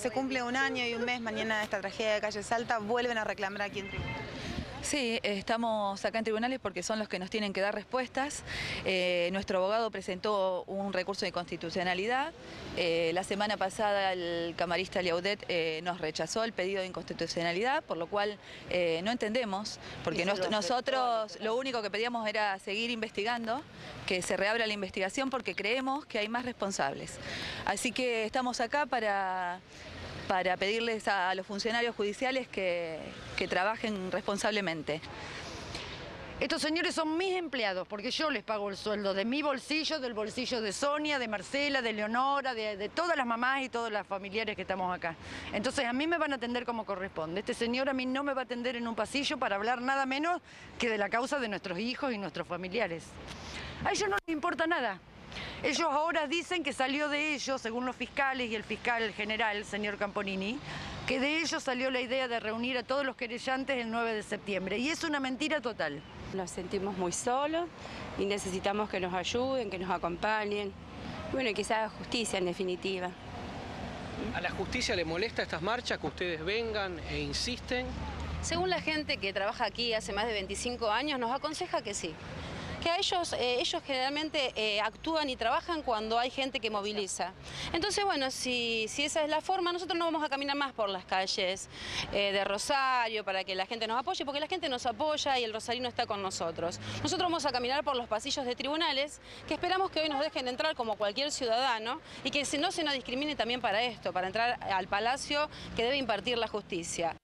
Se cumple un año y un mes mañana de esta tragedia de Calle Salta, vuelven a reclamar aquí en. Sí, estamos acá en tribunales porque son los que nos tienen que dar respuestas. Eh, nuestro abogado presentó un recurso de constitucionalidad. Eh, la semana pasada el camarista Liaudet eh, nos rechazó el pedido de inconstitucionalidad, por lo cual no entendemos, porque nosotros lo único que pedíamos era seguir investigando, que se reabra la investigación porque creemos que hay más responsables. Así que estamos acá para para pedirles a los funcionarios judiciales que, trabajen responsablemente. Estos señores son mis empleados porque yo les pago el sueldo de mi bolsillo, del bolsillo de Sonia, de Marcela, de Leonora, de, de, todas las mamás y todas las familiares que estamos acá. Entonces a mí me van a atender como corresponde. Este señor a mí no me va a atender en un pasillo para hablar nada menos que de la causa de nuestros hijos y nuestros familiares. A ellos no les importa nada. Ellos ahora dicen que salió de ellos, según los fiscales y el fiscal general, señor Camponini, que de ellos salió la idea de reunir a todos los querellantes el 9 de septiembre. Y es una mentira total. Nos sentimos muy solos y necesitamos que nos ayuden, que nos acompañen. Bueno, y que se haga justicia en definitiva. ¿A la justicia le molesta estas marchas, que ustedes vengan e insisten? Según la gente que trabaja aquí hace más de 25 años, nos aconseja que sí que ellos, eh, ellos generalmente eh, actúan y trabajan cuando hay gente que moviliza. Entonces, bueno, si, si, esa es la forma, nosotros no vamos a caminar más por las calles eh, de Rosario para que la gente nos apoye, porque la gente nos apoya y el rosarino está con nosotros. Nosotros vamos a caminar por los pasillos de tribunales, que esperamos que hoy nos dejen entrar como cualquier ciudadano y que no se nos discrimine también para esto, para entrar al palacio que debe impartir la justicia.